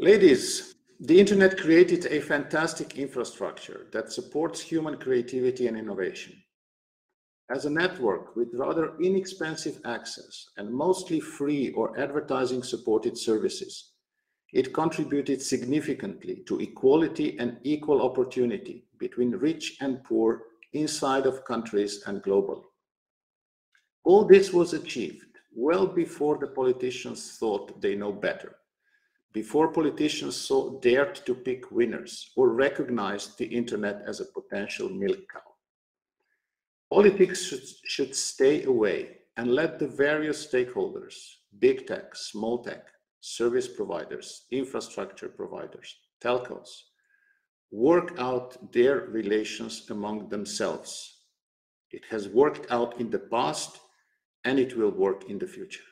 Ladies, the internet created a fantastic infrastructure that supports human creativity and innovation. As a network with rather inexpensive access and mostly free or advertising supported services, it contributed significantly to equality and equal opportunity between rich and poor inside of countries and globally. All this was achieved well before the politicians thought they know better, before politicians so dared to pick winners or recognized the internet as a potential milk cow. Politics should, should stay away and let the various stakeholders, big tech, small tech, service providers, infrastructure providers, telcos, work out their relations among themselves. It has worked out in the past and it will work in the future.